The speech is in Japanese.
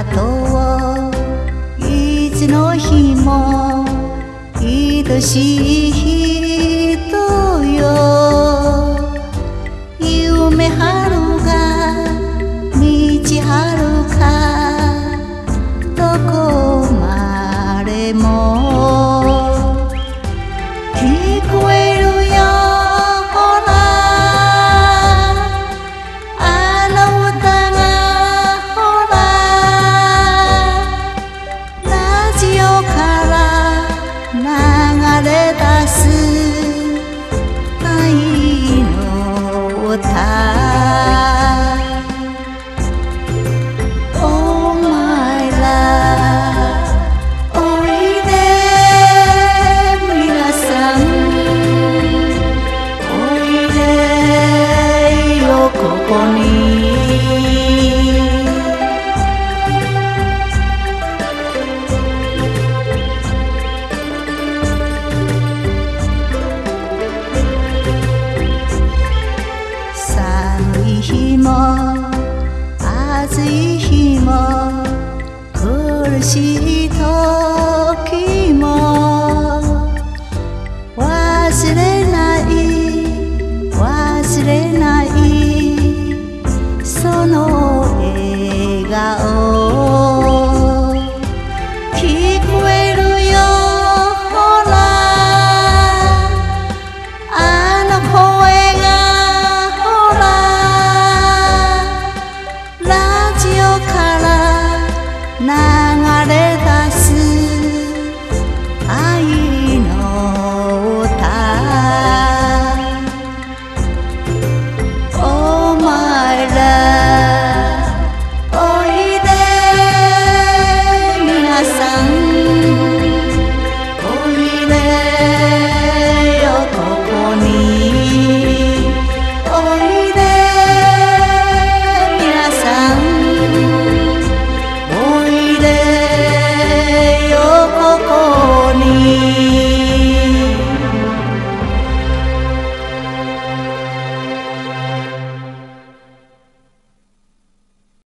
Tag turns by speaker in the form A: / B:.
A: をいつの日も愛しい人よ。夢はるが道はるかどこまでも日も暑い日も苦しい